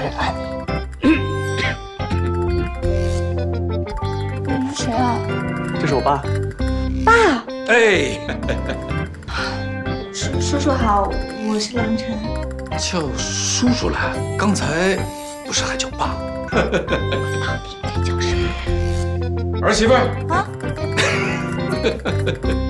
哎爱，你是 谁啊？这是我爸。爸。哎。叔叔叔好，我是梁晨。叫叔叔来，刚才不是还叫爸？到底该叫什么？儿媳妇。啊。